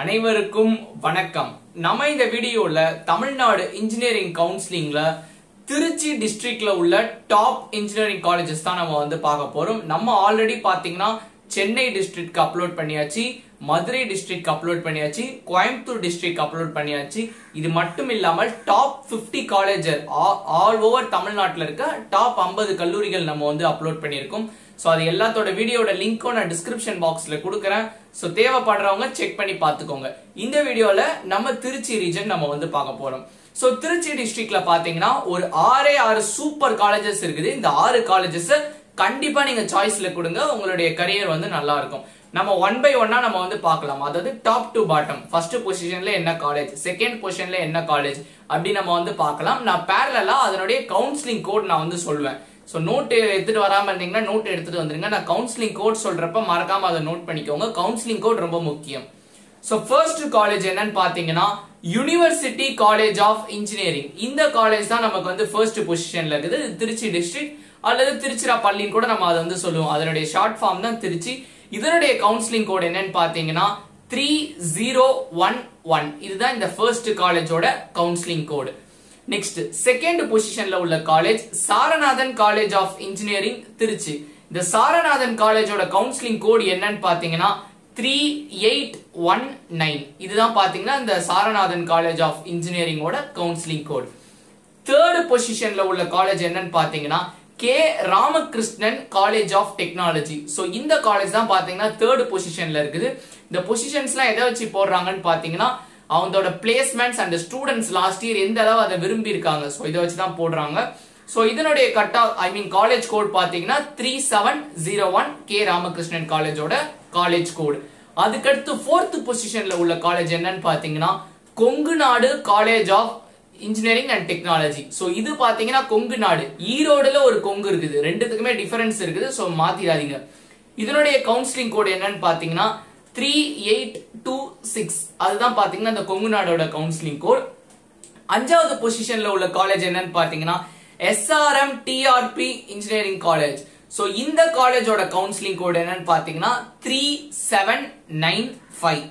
அனைவருக்கும் வணக்கம். நம்ம இந்த வீடியோல தமிழ்நாடு இன்ஜினியரிங் கவுன்சிலிங்ல திருச்சி டிஸ்ட்ரிக்ட்ல உள்ள டாப் இன்ஜினியரிங் காலேஜஸ் தான் நம்ம வந்து பார்க்க போறோம். நம்ம ஆல்ரெடி பாத்தீங்கன்னா சென்னை டிஸ்ட்ரிக்ட்க்கு அப்லோட் பண்ணியாச்சு மதுரை டிஸ்ட்ரிக்ட் அப்லோட் பண்ணியாச்சு கோயம்புத்தூர் டிஸ்ட்ரிக்ட் அப்லோட் பண்ணியாச்சு. இது மட்டும் இல்லாமல் டாப் 50 காலேஜ் ஆல் ஓவர் தமிழ்நாட்டில் இருக்க டாப் 50 கல்லூரிகள் நம்ம வந்து அப்லோட் பண்ணியிருக்கோம். ஸோ அது எல்லாத்தோட வீடியோட லிங்க்கும் நான் டிஸ்கிரிப்ஷன் பாக்ஸில் கொடுக்குறேன். ஸோ தேவைப்படுறவங்க செக் பண்ணி பார்த்துக்கோங்க. இந்த வீடியோவில் நம்ம திருச்சி ரீஜன் நம்ம வந்து பார்க்க போகிறோம் ஸோ திருச்சி டிஸ்ட்ரிக்ட்ல பார்த்தீங்கன்னா ஒரு ஆறே ஆறு சூப்பர் காலேஜஸ் இருக்குது. இந்த ஆறு காலேஜஸ் கண்டிப்பா நீங்க சாய்ஸ்ல கொடுங்க. உங்களுடைய கரியர் வந்து நல்லா இருக்கும் நம்ம ஒன் பை ஒன்னா நம்ம வந்து பார்க்கலாம். அதாவது டாப் டு பாட்டம் ஃபர்ஸ்ட் பொசிஷன்ல என்ன காலேஜ் செகண்ட் பொசிஷன்ல என்ன காலேஜ் அப்படி நம்ம வந்து பார்க்கலாம். நான் பேரலா அதனுடைய கவுன்சிலிங் கோட் நான் வந்து சொல்வேன். ஸோ நோட் எடுத்துட்டு வராம இருந்தீங்கன்னா நோட் எடுத்துட்டு வந்துருங்க. நான் கவுன்சிலிங் கோட் சொல்றப்ப மறக்காம அதை நோட் பண்ணிக்கோங்க. கவுன்சிலிங் கோட் ரொம்ப முக்கியம். ஸோ ஃபர்ஸ்ட் காலேஜ் என்னன்னு பாத்தீங்கன்னா யூனிவர்சிட்டி காலேஜ் ஆஃப் இன்ஜினியரிங் இந்த காலேஜ் தான் நமக்கு வந்து ஃபர்ஸ்ட் பொசிஷன்ல இருக்குது. திருச்சி டிஸ்ட்ரிக்ட் அல்லது திருச்சிராப்பள்ளின்னு கூட நம்ம அதை வந்து சொல்லுவோம். அதனுடைய ஷார்ட் ஃபார்ம் தான் திருச்சி. இதனுடைய கவுன்சிலிங் கோட் என்னன்னு பாத்தீங்கன்னா த்ரீ ஜீரோ ஒன் ஒன் இதுதான் இந்த ஃபர்ஸ்ட் காலேஜோட கவுன்சிலிங் கோடு நெக்ஸ்ட் செகண்ட் பொசிஷன்ல உள்ள college Saranathan college of engineering Trichy. இந்த சாரநாதன் காலேஜோட கவுன்சிலிங் கோடு என்னன்னு பாத்தீங்கன்னா த்ரீ எயிட் ஒன் நைன் இதுதான் பாத்தீங்கன்னா இந்த சாரநாதன் காலேஜ் ஆஃப் இன்ஜினியரிங்கோட கவுன்சிலிங் கோட் தேர்ட் பொசிஷன்ல உள்ள காலேஜ் என்னன்னு பாத்தீங்கன்னா K. Ramakrishnan college of technology so இந்த காலேஜ் தான் பார்த்தீங்கன்னா தேர்ட் பொசிஷன்ல இருக்குது. இந்த பொசிஷன்ஸ்லாம் எதை வச்சு போடுறாங்கன்னு பார்த்தீங்கன்னா அவங்களோட placements and students last year எந்த அளவு அதை விரும்பி இருக்காங்க ஸோ இதை வச்சு தான் போடுறாங்க. ஸோ இதனுடைய cut off I mean college code பார்த்தீங்கன்னா three seven zero one K. Ramakrishnan காலேஜோட காலேஜ் கோடு அதுக்கடுத்து ஃபோர்த் பொசிஷன்ல உள்ள காலேஜ் என்னன்னு பார்த்தீங்கன்னா Kongu Nadu college of engineering and technology so இது பார்த்தீங்கன்னா கொங்கு நாடு. ஈரோடுல ஒரு கொங்கு இருக்குது. ரெண்டுத்துக்குமே டிஃபரன்ஸ் இருக்குது. ஸோ மாத்திராதீங்க இதனுடைய கவுன்சிலிங் கோடு என்னன்னு பார்த்தீங்கன்னா த்ரீ எயிட் டூ சிக்ஸ் அதுதான் பார்த்தீங்கன்னா இந்த கொங்கு நாடோட கவுன்சிலிங் கோட் அஞ்சாவது பொசிஷன்ல உள்ள காலேஜ் என்னன்னு பார்த்தீங்கன்னா SRM TRP engineering college so இந்த காலேஜோட கவுன்சிலிங் கோட் என்னன்னு பார்த்தீங்கன்னா three seven nine five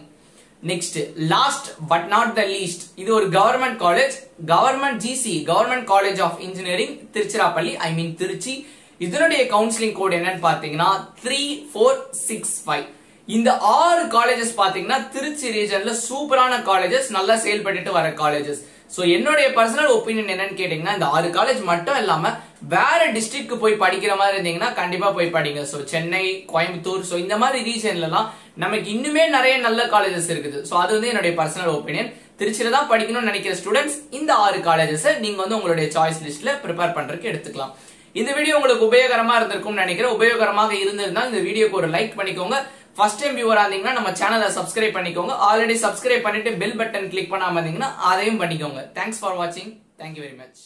next last but not the least இது ஒரு government college government GC government college of engineering Tiruchirappalli I mean Trichy. இதனுடைய கவுன்சிலிங் கோட் என்னன்னு பாத்தீங்கன்னா three four six five இந்த ஆறு காலேஜஸ் பாத்தீங்கன்னா திருச்சி ரீஜன்ல சூப்பரான காலேஜஸ் நல்லா செயல்பட்டுட்டு வர காலேஜஸ் ஸோ என்னுடைய பர்சனல் ஒப்பீனியன் என்னன்னு கேட்டீங்கன்னா இந்த ஆறு காலேஜ் மட்டும் இல்லாம வேற டிஸ்ட்ரிக்ட்க்கு போய் படிக்கிற மாதிரி இருந்தீங்கன்னா கண்டிப்பா போய் படிங்க. ஸோ சென்னை கோயம்புத்தூர் ஸோ இந்த மாதிரி ரீசன்லலாம் நமக்கு இன்னுமே நிறைய நல்ல காலேஜஸ் இருக்குது. ஸோ அது வந்து என்னுடைய பர்சனல் ஒப்பீனியன் திருச்சியில தான் படிக்கணும்னு நினைக்கிற ஸ்டூடெண்ட்ஸ் இந்த ஆறு காலேஜஸை நீங்க வந்து உங்களுடைய சாய்ஸ் லிஸ்ட்ல ப்ரிப்பேர் பண்றதுக்கு எடுத்துக்கலாம். இந்த வீடியோ உங்களுக்கு உபயோகரமா இருந்திருக்கும்னு நினைக்கிறேன். உபயோகரமாக இருந்திருந்தா இந்த வீடியோக்கு ஒரு லைக் பண்ணிக்கோங்க. ஃபர்ஸ்ட் டைம் வியூவரா இருந்தீங்கன்னா நம்ம சேனலை சப்ஸ்கிரைப் பண்ணிக்கோங்க. ஆல்ரெடி சப்ஸ்கிரைப் பண்ணிட்டு பெல் பட்டன் கிளிக் பண்ணாம இருந்தீங்கன்னா அதையும் பண்ணிக்கோங்க. தேங்க்ஸ் ஃபார் வாட்சிங் தேங்க்யூ வெரி மச்